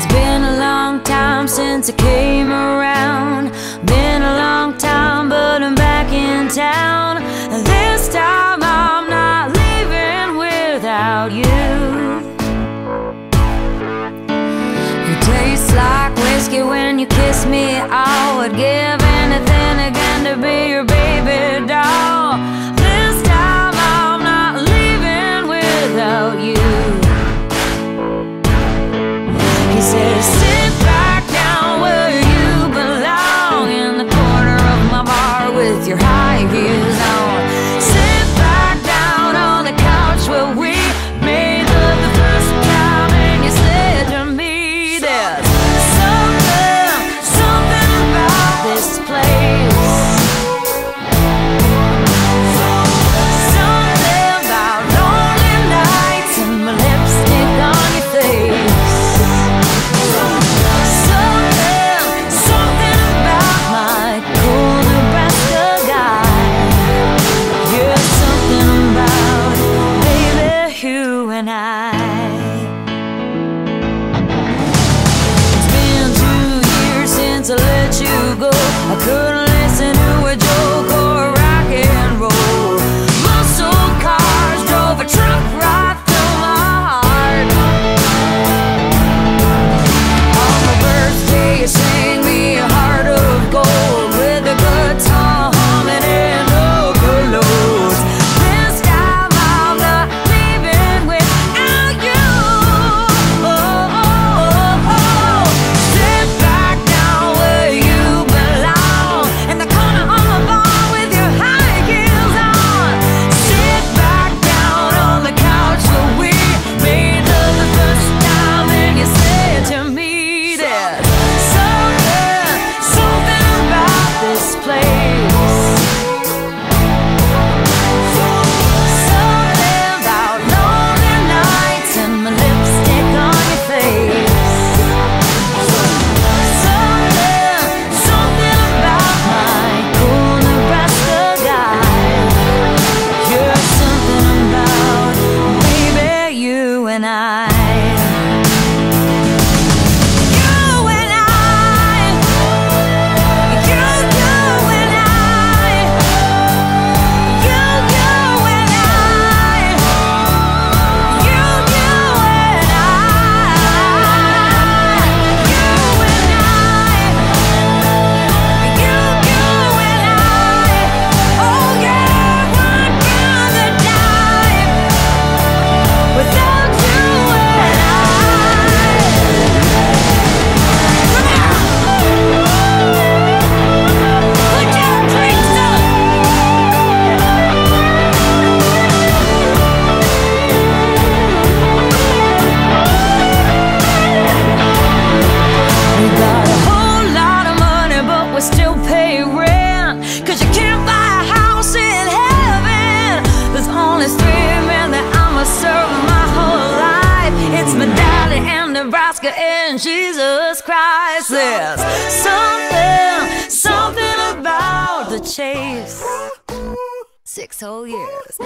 It's been a long time since I came around. Been a long time but I'm back in town. And This time I'm not leaving without you. You taste like whiskey when you kiss me. I would give anything again to be your I could and I Nebraska and Jesus Christ. There's something, something about the chase. Six whole years.